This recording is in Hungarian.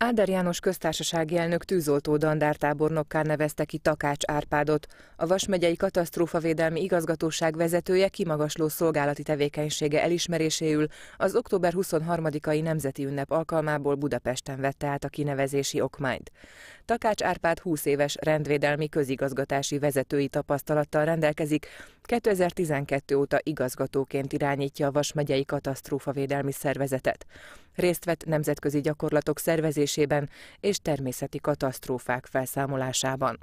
Áder János köztársasági elnök tűzoltó dandártábornokká nevezte ki Takács Árpádot. A Vasmegyei Katasztrófavédelmi Igazgatóság vezetője kimagasló szolgálati tevékenysége elismeréséül az október 23-ai Nemzeti Ünnep alkalmából Budapesten vette át a kinevezési okmányt. Takács Árpád 20 éves rendvédelmi közigazgatási vezetői tapasztalattal rendelkezik, 2012 óta igazgatóként irányítja a Vasmegyei Katasztrófavédelmi Szervezetet. Részt vett nemzetközi gyakorlatok szervezésében és természeti katasztrófák felszámolásában.